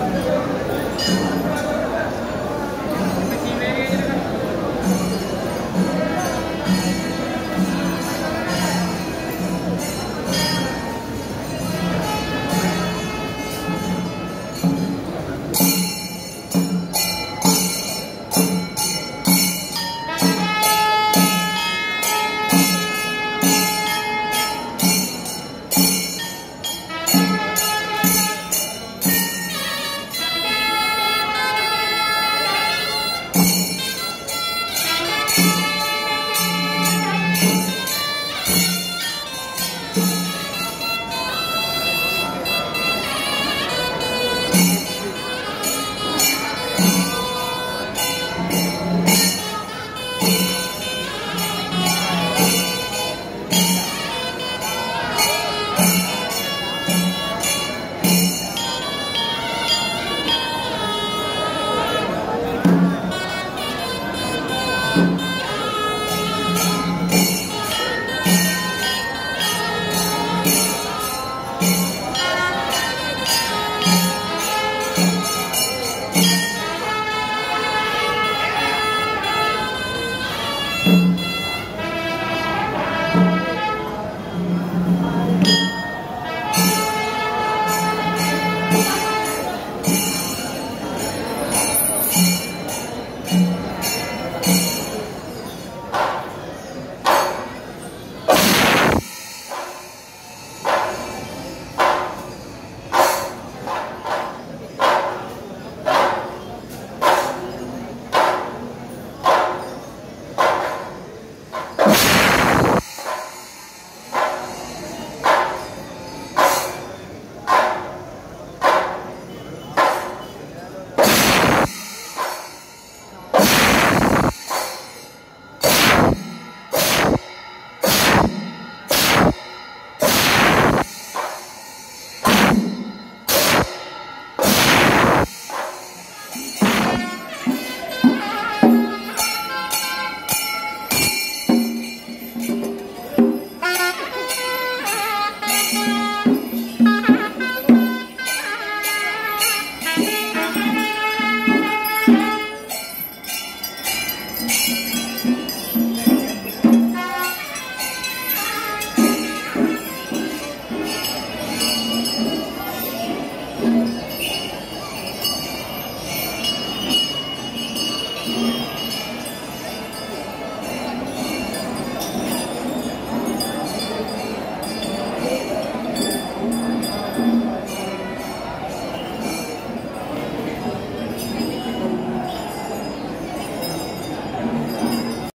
何だ